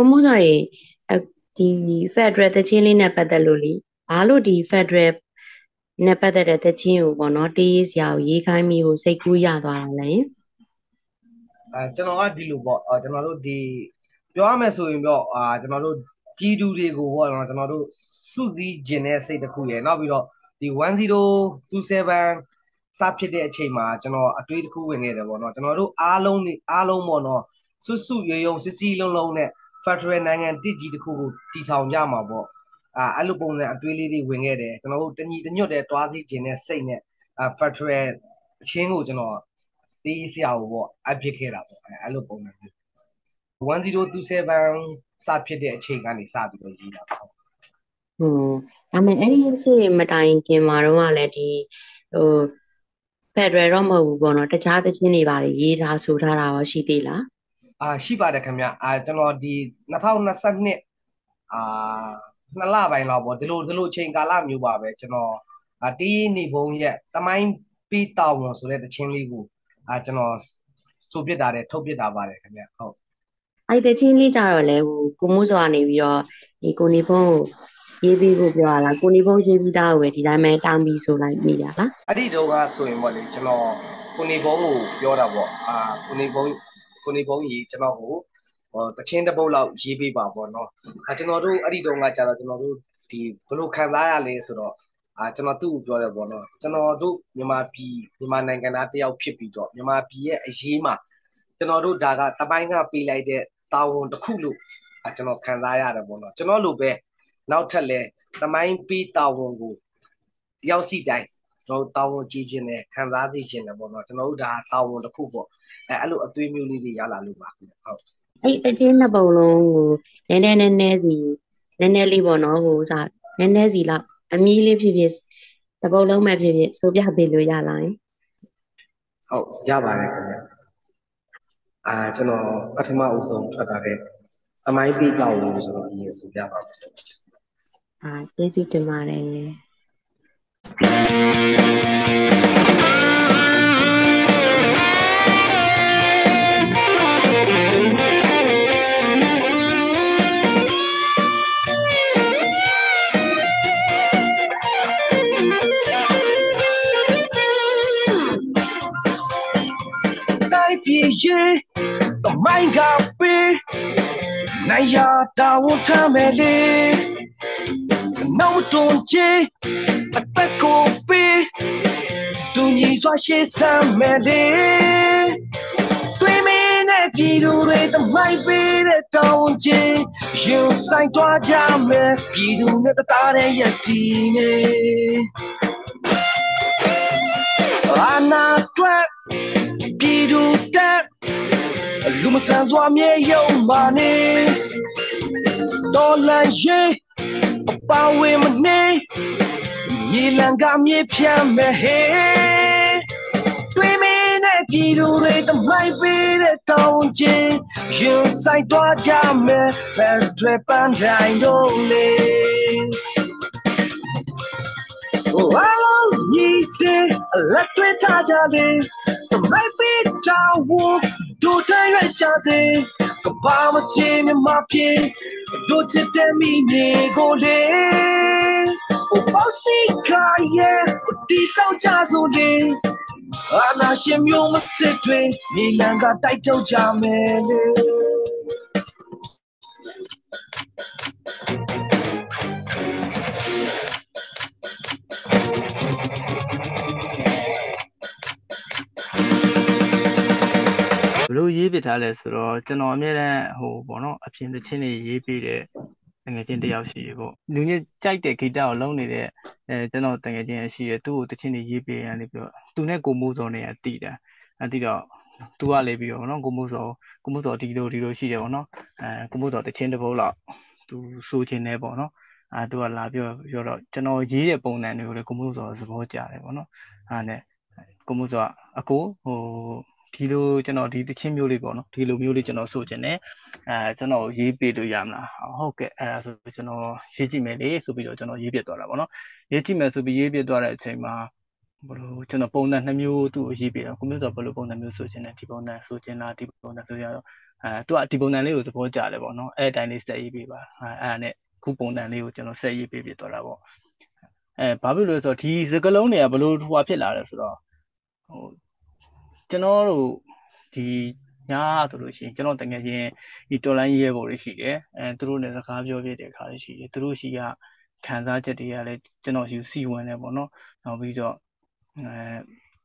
ကိုမိုးစောရေဒီ Federal တချင်းလေးနဲ့ပတ်သက်လို့လေဘာလို့ဒီ Federal နဲ့ပတ်သက်တဲ့တချင်းကိုပေါ့နော်တေးရေးစရာကိုရေးခိုင်းမိကိုစိတ်ကူးရသွားတာလဲအဲကျွန်တော်ကဒီလိုပေါ့အဲကျွန်တော်တို့ဒီပြောရမယ်ဆိုရင်တော့အာကျွန်တော်တို့ပြည်သူတွေကိုပေါ့နော်ကျွန်တော်တို့စုစည်းခြင်းတဲ့စိတ်တစ်ခုရယ်နောက်ပြီးတော့ဒီ1027စဖြစ်တဲ့အချိန်မှာကျွန်တော်အတွေးတစ်ခုဝင်ခဲ့တယ်ပေါ့နော်ကျွန်တော်တို့အားလုံးနေအားလုံးပေါ့နော်စွတ်စွရယုံစစ်စီလုံးလုံးနဲ့ Federal နိုင်ငံတစ်ကြီးတစ်ခုကိုတည်ထောင်ကြမှာပေါ့အာအဲ့လိုပုံစံအတွေးလေးတွေဝင်ခဲ့တယ်ကျွန်တော်တို့တညီတညွတ်တဲ့တွားစီခြင်းနဲ့စိတ်နဲ့အာ Federal အချင်းကိုကျွန်တော်တေးဆရာကိုပေါ့အဖြစ်ခဲ့တာပေါ့အဲ့လိုပုံစံမျိုး1027စဖြစ်တဲ့အချိန်ကနေစပြီးတော့ရေးတာပေါ့ဟွန်းဒါပေမဲ့အဲ့ဒီအစီမတိုင်ခင်မှာတော့လည်းဒီဟို Federal တော့မဟုတ်ဘူးပေါ့နော်တခြားသချင်းတွေပါရေးထားဆိုထားတာရောရှိသေးလား အာရှိပါတယ်ခင်ဗျအာကျွန်တော်ဒီ2022အာနှစ်လပိုင်းလောက်ပေါ့ဒီလိုဒီလိုချိန်ကာလမျိုးပါပဲကျွန်တော်အာတီးနေဘုံရဲ့တမိုင်းပြီးတောင်းဝန်ဆိုတဲ့တခြင်းလေးကိုအာကျွန်တော်ဆိုပြစ်တာတဲ့ထုတ်ပြစ်တာပါတယ်ခင်ဗျဟုတ်အဲ့တချင်းလေးကြတော့လေဟိုကိုမိုးစွာနေပြီးတော့ဒီကိုနေဖုန်းကိုရေးပြီးဖို့ပြောရလားကိုနေဖုန်းရေးပြီးသားကိုပဲဒီတိုင်းပဲတောင်းပြီးဆိုလိုက်မိရလားအဲ့ဒီတော့ကဆိုရင်ပေါ့လေကျွန်တော်ကိုနေဖုန်းကိုပြောတာပေါ့အာကိုနေဖုန်း ကိုနေဖုန်းကြီးကျွန်တော်ကိုဟောတချင်းတစ်ပုတ်လောက်ရေးပေးပါပေါ့နော်အဲကျွန်တော်တို့အဲ့ဒီတော့ကကြာတော့ကျွန်တော်တို့ဒီဘလို့ခံစားရလဲဆိုတော့အာကျွန်တော်သူ့ကိုပြောတယ်ပေါ့နော်ကျွန်တော်တို့မြန်မာပြည်မြန်မာနိုင်ငံသားတယောက်ဖြစ်ပြီးတော့မြန်မာပြည်ရဲ့အရေးမှာကျွန်တော်တို့ဒါကတပိုင်းကပေးလိုက်တဲ့တာဝန်တစ်ခုလို့ကျွန်တော်ခံစားရတယ်ပေါ့နော်ကျွန်တော်လိုပဲနောက်ထပ်လဲတမိုင်းပေးတာဝန်ကိုရောက်စီတိုင်း ကျွန်တော်တာဝန်ကြီးခြင်းနဲ့ခံစားသိခြင်းနဲ့ပေါ့နော်ကျွန်တော်တို့ဒါတာဝန်တစ်ခုပေါ့အဲအဲ့လိုအသွေးမျိုးလေးတွေရလာလို့ပါဟုတ်အဲ့အချင်းနှစ်ပုံလုံးကိုနည်းနည်းနည်းနည်းစီနည်းနည်းလေးပေါ့နော်ဟိုစာနည်းနည်းစီလောက်အမီးလေးဖြစ်ဖြစ်တပုံလုံးမဲ့ဖြစ်ဖြစ်ဆိုပြပေးလို့ရလားဟုတ်ရပါတယ်ခင်ဗျအာကျွန်တော်ပထမအဦးဆုံးထွက်တာတဲ့အမိုင်းပေးကြောက်လို့ကျွန်တော်အရင်ဆိုပြပါမယ်အာကျေးဇူးတင်ပါတယ် ပြေရဲ့တမိုင်းကပေး နိုင်ရတာဝတ်ထမယ်လေနောက်တွန်ချေအသက်ကိုပေးသူညီစွာရှေ့ဆမ်းမယ်လေတွေ့မင်းနဲ့ပြည်သူတွေတမိုင်းပေးတဲ့တောင်းချေရင်ဆိုင်သွားကြမယ်ပြည်သူနဲ့တသားတဲ့ရည်တည်နေအာနာတွက်ပြည်သူတက်လူမဆန်စွာမြေယုံပါနေတော်လန်ရေးအ ပါဝင်မနေမြေလံကမြေဖြမ်းမဲ့ဟေးတွေးမင်းနဲ့ပြည်သူတွေတမိုင်းပေးတဲ့တောင်းချင်းရင်ဆိုင်သွားကြမယ်ဘယ်တွေပန်းတိုင်းတို့လေဝါလုံးကြီးစလက်တွေ့ထားကြတယ်တမိုင်းပေးတာဝတို့တိုင်းရကြ တဲ့ကဘာမချင်မပြေတို့ချစ်တဲ့မိနေကိုလေဟိုပေါ့စီခါရဲ့ဒီဆောင်ကြဆိုလေအနာရှင်မျိုးမစစ်တွေမိလန်ကတိုက်ထုတ်ကြမယ်လေ လို့ရေးပစ်ထားလဲဆိုတော့ကျွန်တော်အမြဲတမ်းဟိုပေါ့နော်အပြင်သချင်းတွေရေးပေးတဲ့တငယ်ချင်းတယောက်ရှိရေပေါ့လူညကြိုက်တဲ့ဂီတကိုလုံးနေတဲ့အဲကျွန်တော်တငယ်ချင်းရှိရသူ့ကိုတချင်းတွေရေးပေးရနေပြီးတော့သူနဲ့ကိုမိုးစောနဲ့အတီးတာအတီးတော့သူကလေပြီးတော့နော်ကိုမိုးစောကိုမိုးစောဒီလိုဒီလိုရှိတယ်ပေါ့နော်အဲကိုမိုးစောတချင်းတစ်ပုတ်လောက်သူဆိုချင်တယ်ပေါ့နော်အဲသူကလာပြောပြောတော့ကျွန်တော်ရေးတဲ့ပုံစံတွေကိုလေကိုမိုးစောသဘောကျတယ်ပေါ့နော်အဲနဲ့ကိုမိုးစောအကိုဟို ဒီလိုကျွန်တော်ဒီတချင်းမျိုးလေးပေါ့နော်ဒီလိုမျိုးလေးကျွန်တော်ဆိုချင်တယ်အဲကျွန်တော်ရေးပေးလို့ရမလားဟုတ်ကဲ့အဲ့ဒါဆိုကျွန်တော်ရေးကြည့်မယ်လေဆိုပြီးတော့ကျွန်တော်ရေးပြသွားတာပေါ့နော်ရေးကြည့်မယ်ဆိုပြီးရေးပြသွားတဲ့အချိန်မှာဘလို့ကျွန်တော်ပုံစံနှမျိုးသူ့ကိုရေးပြတော့ကိုမျိုးဆိုဘလို့ပုံစံမျိုးဆိုချင်တယ်ဒီပုံစံဆိုချင်လားဒီပုံစံဆိုရတော့အဲသူကဒီပုံစံလေးကိုသဘောကျတယ်ပေါ့နော်အဲ့အတိုင်းလေးဆက်ရေးပြပါအဲအဲ့ဒါနဲ့ခုပုံစံလေးကိုကျွန်တော်ဆက်ရေးပြပြသွားတာပေါ့အဲဘာဖြစ်လို့လဲဆိုတော့ဒီစကလုံးတွေကဘလို့ဟွာဖြစ်လာတယ်ဆိုတော့ဟို ကျွန်တော်တို့ဒီညာဆိုလို့ရှိရင်ကျွန်တော်တကယ်ချင်းဒီတော်လိုင်းရဲဘော်တွေရှိတယ်အဲသူတို့နဲ့စကားပြောပြတဲ့အခါတွေရှိတယ်သူတို့ရှိကခံစားချက်တွေကလည်းကျွန်တော်ရှိစီဝင်တယ်ပေါ့နော်နောက်ပြီးတော့အဲ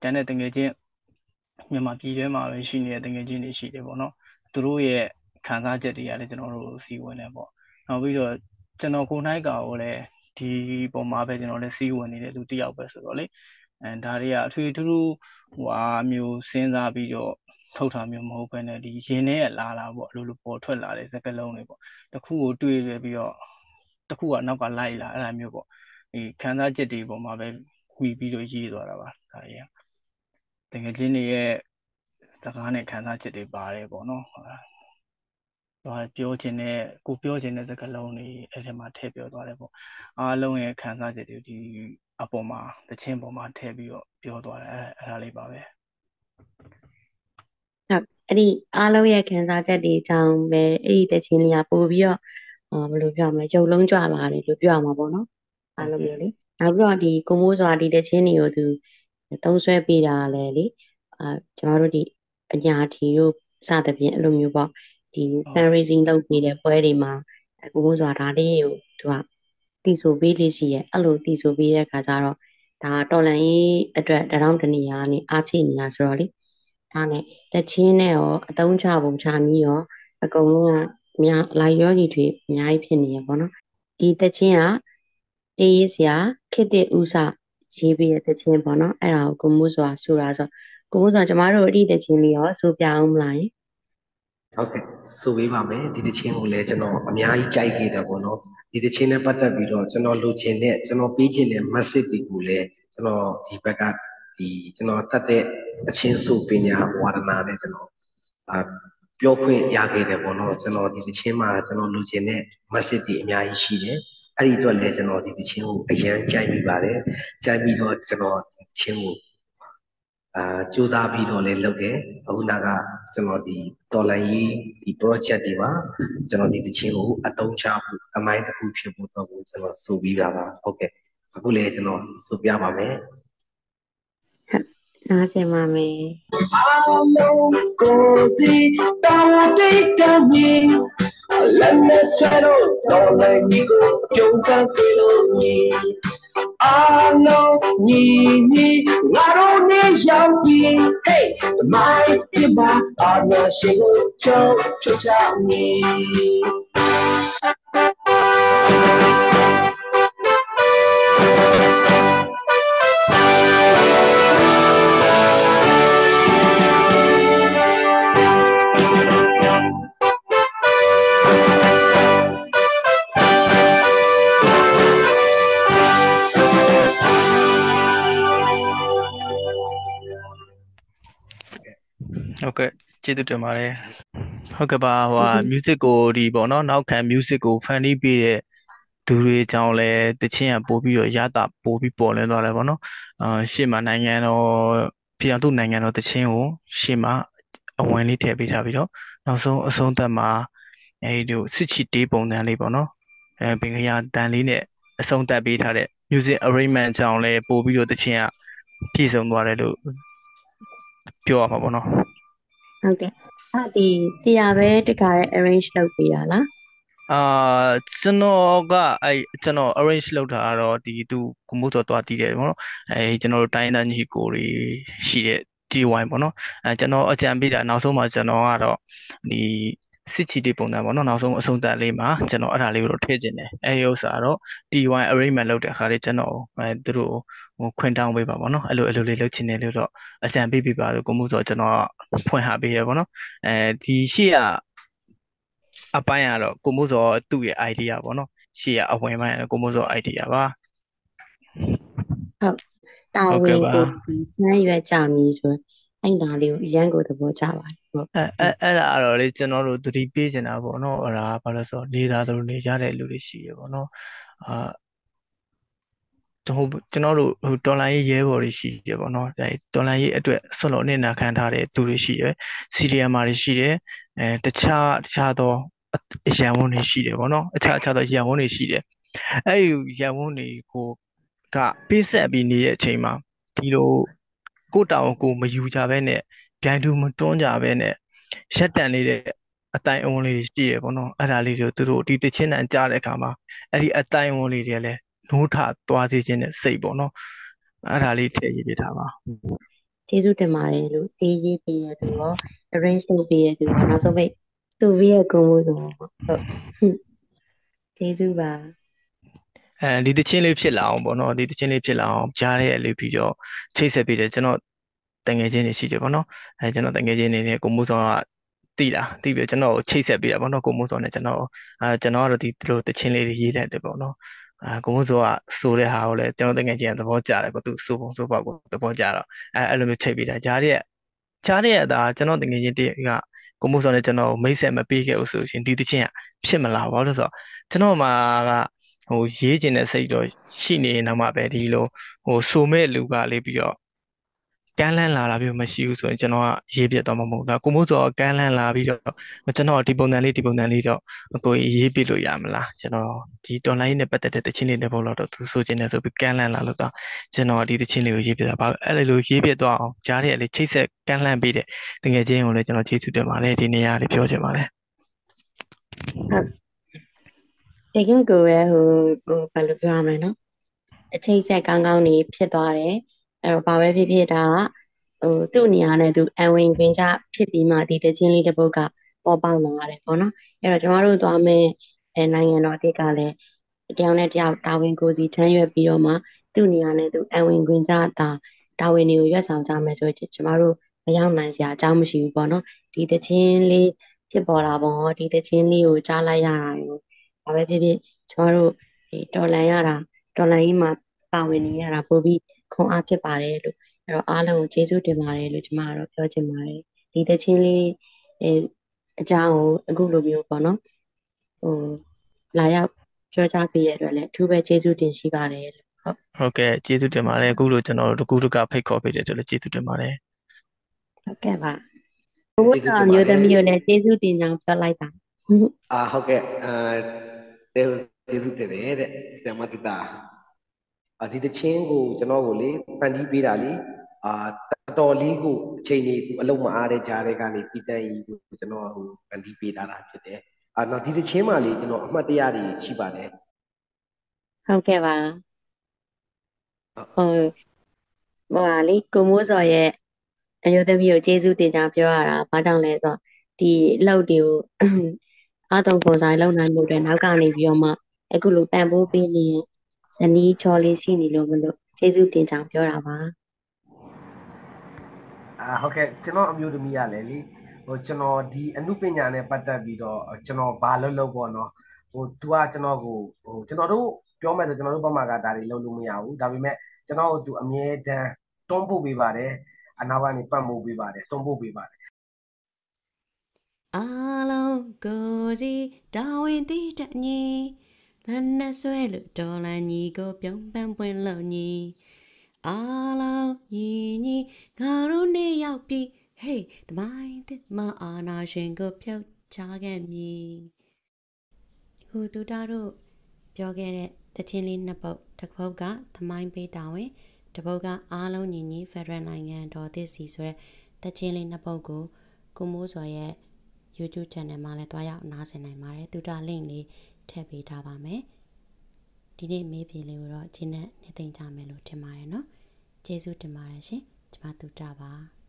တန်းတဲ့တကယ်ချင်းမြန်မာပြည်ထဲမှာပဲရှိနေတဲ့တကယ်ချင်းတွေရှိတယ်ပေါ့နော်သူတို့ရဲ့ခံစားချက်တွေကလည်းကျွန်တော်တို့စီဝင်တယ်ပေါ့နောက်ပြီးတော့ကျွန်တော်ကိုယ်နိုင်ကကိုလည်းဒီပုံမှာပဲကျွန်တော်လည်းစီဝင်နေတဲ့လူတစ်ယောက်ပဲဆိုတော့လေ အဲဒါတွေကအထွေထူးဟိုဟာမျိုးစဉ်းစားပြီးတော့ထုတ်တာမျိုးမဟုတ်ဘဲနဲ့ဒီရင်ထဲလာလာပေါ့အလိုလိုပေါ်ထွက်လာတဲ့စကားလုံးတွေပေါ့တခုကိုတွေးရပြီးတော့တခုကနောက်ကလိုက်လာအဲ့လိုမျိုးပေါ့ဒီခံစားချက်တွေပေါ်မှာပဲမှီပြီးတော့ရေးသွားတာပါဒါတွေကတကယ်ချင်းတွေရဲ့စကားနဲ့ခံစားချက်တွေပါတယ်ပေါ့နော်ဟိုပြောခြင်းနဲ့ကိုပြောခြင်းတဲ့စကားလုံးတွေအဲ့ဒီမှာထည့်ပြောသွားတယ်ပေါ့အားလုံးရဲ့ခံစားချက်တွေဒီ အပေါ်မှာတခြင်းပေါ်မှာထည့်ပြီးတော့ပြောသွားတယ်အဲ့အဲ့ဒါလေးပါပဲဟုတ်အဲ့ဒီအားလုံးရဲ့ခံစားချက်တွေအကြောင်းပဲအဲ့ဒီတခြင်းလေးကပို့ပြီးတော့အာဘယ်လိုပြောမလဲရုပ်လုံးကြွလာတယ်လို့ပြောရမှာပေါ့နော်အားလုံးမျိုးလေနောက်ပြီးတော့ဒီကိုမိုးစွာဒီတခြင်းတွေကိုသူသုံးဆွဲပေးတာလည်းလေအာကျွန်တော်တို့ဒီအညာတီတို့စသဖြင့်အဲ့လိုမျိုးပေါ့ဒီ fundraising လုပ်ပေးတဲ့ပွဲတွေမှာကိုမိုးစွာဒါလေးကိုသူက တီဆိုပေးလေးရှိရဲ့အဲ့လိုတီဆိုပေးတဲ့ခါကျတော့ဒါတော်လန်ရေးအတွက်တရောင်းတနေရာနေအားဖြည့်နေတာဆိုတော့လေဒါနဲ့တချင်းနဲ့ရောအတုံးချပုံချမီးရောအကုန်လုံးကများလိုက်ရောညီတွေအများကြီးဖြစ်နေရပေါ့နော်ဒီတချင်းကတေးရစရာခေတ္တဥစရေးပေးတဲ့တချင်းပေါ့နော်အဲ့ဒါကိုကိုမိုးစွာဆိုတာဆိုကိုမိုးစွာကျမတို့အဲ့ဒီတချင်းလေးရောဆိုပြအောင်မလားယင် ဟုတ်ကဲ့ဆိုပေးပါမယ်ဒီတချင်းကိုလည်းကျွန်တော်အများကြီးကြိုက်ခဲ့တယ်ပေါ့နော်ဒီတချင်းနဲ့ပတ်သက်ပြီးတော့ကျွန်တော်လိုချင်တဲ့ကျွန်တော်ပေးချင်တဲ့ message တွေကိုလည်းကျွန်တော်ဒီဘက်ကဒီကျွန်တော်တတ်တဲ့အချင်းစုပညာဝါဒနာနဲ့ကျွန်တော်အာပြောခွင့်ရခဲ့တယ်ပေါ့နော်ကျွန်တော်ဒီတချင်းမှာကျွန်တော်လိုချင်တဲ့ message တွေအများကြီးရှိတယ်အဲ့ဒီအတွက်လည်းကျွန်တော်ဒီတချင်းကိုအရန်ကြိုက်မိပါတယ်ကြိုက်ပြီးတော့ကျွန်တော်ဒီတချင်းကို အာစူးစမ်းပြီးတော့လည်းလုပ်တယ်အခုနကကျွန်တော်ဒီတော်လိုင်းရေးဒီ project တွေမှာကျွန်တော်ဒီတချင်းကိုအသုံးချဖို့အမိုင်းတစ်ခုဖြစ်ဖို့တော့ကျွန်တော်ဆိုပြီးတာပါဟုတ်ကဲ့အခုလည်းကျွန်တော်ဆိုပြပါမယ်နားဆင်ပါမယ်အားလုံးကိုစီတောင်းတိတ်တမီလက်နဲ့ဆွဲတော့တော်လည်းညီကိုကြုံကကြလို့ညီ အားလုံးညီညီငါတို့နဲ့ရောက်ပြီး hey မိုင်းပြပါအားရရှိကိုချုပ်ချုပ်ချမီ ကဲ့ကျေးဇူးတင်ပါတယ်ဟုတ်ကဲ့ပါဟိုဟာ music ကိုဒီပေါ့နော်နောက်ခံ music ကိုဖန်တီးပေးတဲ့သူတွေကြောင့်လည်းတချင်းကပို့ပြီးတော့ရတာပို့ပြီးပေါ်လဲသွားတယ်ပေါ့နော်အာရှေ့မှာနိုင်ငံတော်ပြည်အောင်သူနိုင်ငံတော်တချင်းကိုရှေ့မှာအဝင်လေးထည့်ပေးထားပြီးတော့နောက်ဆုံးအဆုံးသက်မှာအဲဒီလိုစစ်ချီတေးပုံစံလေးပေါ့နော်အဲပင်ခရတန်လေးနဲ့အဆုံးသက်ပေးထားတဲ့ music arrangement ကြောင့်လည်းပို့ပြီးတော့တချင်းကပြည့်စုံသွားတယ်လို့ပြောရမှာပေါ့နော် ဟုတ်ကဲ့အဲ့ဒီဆရာပဲတခါရဲ arrange လုပ်ပေးတာလားအာကျွန်တော်ကအဲကျွန်တော် arrange လုပ်တာကတော့ဒီသူကိုမို့တော်သွားတည်တယ်ပေါ့နော်အဲကျွန်တော်တို့တိုင်းသားညီကိုတွေရှိတဲ့ G1 ပေါ့နော်အဲကျွန်တော်အကြံပေးတာနောက်ဆုံးမှကျွန်တော်ကတော့ဒီ စစ်ချီတေးပုံစံပေါ့နော်နောက်ဆုံးအဆုံးသတ်လေးမှာကျွန်တော်အဲ့ဒါလေးကိုတော့ထည့်ခြင်းတယ်အဲဒီဥစ္စာတော့ T1 arrangement လုပ်တဲ့အခါလေးကျွန်တော်အဲသူတို့ဟိုခွင့်တောင်းပေးပါပေါ့နော်အဲ့လိုအဲ့လိုလေးလုပ်ချင်တယ်လို့တော့အကြံပေးပြပါလို့ကိုမှုဆိုကျွန်တော်ဖွင့်ဟပေးရပေါ့နော်အဲဒီရှေ့ကအပိုင်းကတော့ကိုမှုစောသူ့ရဲ့ idea ပေါ့နော်ရှေ့ကအဝင်ပိုင်းကိုမှုစော idea ပါဟုတ်တာဝန်ကိုညံ့ရွယ်ကြမည်ဆိုအဲ့ဒါလေးကိုအရန်ကိုသဘောကျပါတယ်ဟုတ် အဲအဲ့အဲ့ဒါတော့လေကျွန်တော်တို့သတိပေးနေတာပေါ့နော်အဲ့ဒါဘာလို့ဆိုနေသားတို့နေကြတဲ့လူတွေရှိရပေါ့နော်အာတဟိုကျွန်တော်တို့ဟိုတော်လိုင်းရေးရဲဘော်တွေရှိတယ်ပေါ့နော်အဲတော်လိုင်းရေးအတွက်ဆွတ်လော်နေနာခံထားတဲ့သူတွေရှိတယ်စီရီယမ်မာတွေရှိတယ်အဲတခြားတခြားသောရန်ဝန်တွေရှိတယ်ပေါ့နော်အခြားအခြားသောရန်ဝန်တွေရှိတယ်အဲ့ဒီရန်ဝန်တွေကိုကပေးဆက်ပြီးနေတဲ့အချိန်မှာဒီလိုကိုတောင်ကိုမယူကြဘဲနဲ့ ပြိုင်သူမတွန်းကြဘဲနဲ့ရက်တန်နေတဲ့အတိုင်အဝန်လေးရှိရပေါ့နော်အဲ့ဒါလေးတွေသူတို့ဒီတချင်းတန်ကြားတဲ့အခါမှာအဲ့ဒီအတိုင်အဝန်လေးတွေလည်းနိုးထသွားစေခြင်းနဲ့စိတ်ပေါ့နော်အဲ့ဒါလေးထည့်ရေးပြထားပါကျေးဇူးတင်ပါတယ်လို့အေးရေးပေးရသူရော arrange လုပ်ပေးရသူရောနောက်ဆုံးပိတ်သူ့ရဲ့ကုံမှုဆိုတော့ဟုတ်ကျေးဇူးပါအဲဒီတချင်းလေးဖြစ်လာအောင်ပေါ့နော်ဒီတချင်းလေးဖြစ်လာအောင်ကြားရဲလေးပြီးတော့ချိတ်ဆက်ပြီးတယ်ကျွန်တော် တငယ်ချင်းတွေရှိတယ်ပေါ့နော်အဲကျွန်တော်တငယ်ချင်းတွေနဲ့ကိုမိုးစောကတည်တာတည်ပြီးကျွန်တော်ကိုချိတ်ဆက်ပြီးတာပေါ့နော်ကိုမိုးစောနဲ့ကျွန်တော်အဲကျွန်တော်ကတော့ဒီလိုတချင်းလေးတွေရေးတတ်တယ်ပေါ့နော်အာကိုမိုးစောကဆိုတဲ့ဟာကိုလည်းကျွန်တော်တငယ်ချင်းကသဘောကျတယ်ပေါ့သူဆိုပုံဆိုပေါက်ကိုသဘောကျတော့အဲအဲ့လိုမျိုးချိတ်ပြီးတာကြားရဲကြားရဲအသာကျွန်တော်တငယ်ချင်းတည်းကကိုမိုးစောနဲ့ကျွန်တော်မိတ်ဆက်မပေးခဲ့ဘူးဆိုရှင်ဒီတချင်းကဖြစ်မလာဘူးလို့ဆိုတော့ကျွန်တော်မှာကဟိုရေးကျင်တဲ့စိတ်တော့ရှိနေရင်တော့မှပဲဒီလိုဟိုဆိုမဲ့လူကလေးပြီးတော့ ကမ်းလှမ်းလာတာမျိုးမရှိဘူးဆိုရင်ကျွန်တော်ကရေးပြတော့မှာမဟုတ်ဘူးကိုမို့ဆိုကမ်းလှမ်းလာပြီးတော့ကျွန်တော်ဒီပုံစံလေးဒီပုံစံလေးတော့ကိုရေးပြလို့ရမလားကျွန်တော်ဒီတော်လိုင်းနဲ့ပတ်သက်တဲ့တခြင်းလေးတစ်ပုဒ်တော့သူဆိုချင်တယ်ဆိုပြီးကမ်းလှမ်းလာလို့တော့ကျွန်တော်ဒီတခြင်းလေးကိုရေးပြတာဘာအဲ့လိုရေးပြတော့အောင်ကြားတဲ့လေးချိတ်ဆက်ကမ်းလှမ်းပေးတဲ့တကယ်ချင်းကိုလည်းကျွန်တော်ကျေးဇူးတင်ပါတယ်ဒီနေရာလေးပြောချင်ပါတယ်တကယ်ကိုပဲဟိုဟိုဘယ်လိုပြောရမလဲနော်အထိတ်ဆက်ကောင်းကောင်းနေဖြစ်သွားတယ် အဲ့တော့ဘာပဲဖြစ်ဖြစ်ဒါကဟိုသူ့နေရာနဲ့သူအဝင်ခွင်ကြဖြစ်ပြီးမှဒီတခြင်းလေးတစ်ပုဒ်ကပေါ်ပေါက်လာရတယ်ပေါ့နော်အဲ့တော့ကျွန်တော်တို့သွားမယ်အဲနိုင်ငံတော်အတိတ်ကလည်းတယောက်နဲ့တယောက်တာဝန်ကိုစီထမ်းရွက်ပြီးတော့မှသူ့နေရာနဲ့သူအဝင်ခွင်ကြတာတာဝန်တွေကိုရွက်ဆောင်ကြမယ်ဆိုရင်ကျွန်တော်တို့မရောက်နိုင်စရာအကြောင်းမရှိဘူးပေါ့နော်ဒီတခြင်းလေးဖြစ်ပေါ်လာပေါ့ဒီတခြင်းလေးကိုကြားလိုက်ရတာကိုဘာပဲဖြစ်ဖြစ်ကျွန်တော်တို့ဒီတော်လန်ရတာတော်လန်ကြီးမှာပါဝင်နေရတာပို့ပြီး ခွန်အားဖြစ်ပါတယ်လို့အဲ့တော့အားလုံးကိုကျေးဇူးတင်ပါတယ်လို့ကျွန်မကတော့ပြောချင်ပါတယ်ဒီတခြင်းလေးအဲအကြောင်းကိုအခုလိုမျိုးပေါ့နော်ဟိုလာရောက်ပြောကြားပေးရတဲ့အတွက်လည်းအထူးပဲကျေးဇူးတင်ရှိပါတယ်လို့ဟုတ်ဟုတ်ကဲ့ကျေးဇူးတင်ပါတယ်အခုလိုကျွန်တော်တို့တကူတကဖိတ်ခေါ်ပေးတဲ့အတွက်လည်းကျေးဇူးတင်ပါတယ်ဟုတ်ကဲ့ပါဘုရားမျိုးသမီးကိုလည်းကျေးဇူးတင်ကြောင်းပြောလိုက်ပါအာဟုတ်ကဲ့အာတေကျေးဇူးတင်တယ်တဲ့ဆရာမတူတာ အာဒီတချင်းကိုကျွန်တော်ကိုလေဖန်တီးပေးတာလေအာတော်တော်လေးကိုအချိန်လေးသူအလုံးမအားတဲ့ကြားတဲ့ကနေတည်တံ့ကြီးကိုကျွန်တော်ဟိုဖန်တီးပေးတာတာဖြစ်တယ်အာတော့ဒီတချင်းမှလေကျွန်တော်အမှတ်တရတွေရှိပါတယ်ဟုတ်ကဲ့ပါဟိုဟိုဟာလေကိုမိုးစော်ရဲ့အယုသမီးကိုကျေးဇူးတင်ကြောင်းပြောရတာဘာကြောင့်လဲဆိုတော့ဒီအလုပ်တွေကိုအားသုံးပုံဆိုင်လုပ်နိုင်မှုတွေနောက်ကနေပြီးတော့မှအခုလိုပံ့ပိုးပေးနေတဲ့ ဇနီးချော်လေးရှိနေလို့မလို့ကျေးဇူးတင်ကြောင်းပြောတာပါအာဟုတ်ကဲ့ကျွန်တော်အမျိုးသမီးရလဲလေဟိုကျွန်တော်ဒီအမှုပညာနဲ့ပတ်သက်ပြီးတော့ကျွန်တော်ဘာလုပ်လုပ်ပေါ့နော်ဟိုသူကကျွန်တော်ကိုဟိုကျွန်တော်တို့ပြောမယ်ဆိုကျွန်တော်တို့ဘက်မှာကဒါတွေလုပ်လို့မရဘူးဒါပေမဲ့ကျွန်တော်တို့သူအမြဲတမ်းတွန်းပို့ပေးပါတယ်အနောက်ကနေပတ်မိုးပေးပါတယ်တွန်းပို့ပေးပါတယ်အားလုံးကိုစီတာဝန်တည်တတ်ညီ လက်နဲ့ဆွဲလို့ဒေါ်လာညီကိုပြုံးပန်းပွင့်လို့ညီအားလုံးညီညီငါတို့နေရောက်ပြီဟေးတမိုင်းတစ်မအာနာရှင်ကိုဖြုတ်ချခဲ့မည်ဟူတူတာတို့ပြောခဲ့တဲ့တချင်းလေးနှစ်ပုတ်တစ်ပုတ်ကသမိုင်းပေးတာဝင်တစ်ပုတ်ကအားလုံးညီညီဖက်ဒရယ်နိုင်ငံတော်သစ်စီဆိုတဲ့တချင်းလေးနှစ်ပုတ်ကိုကိုမိုးစော်ရဲ့ YouTube channel မှာလည်းတွားရောက်နားဆင်နိုင်ပါတယ်။တူတာ link လေး ထည့်ပေးထားပါမယ်။ဒီနေ့မေးပြေလေးကိုတော့ဂျင်းနဲ့နေသိမ့်ကြမယ်လို့ထင်ပါတယ်နော်။ကျေးဇူးတင်ပါတယ်ရှင်။ကျွန်မတူတာပါ။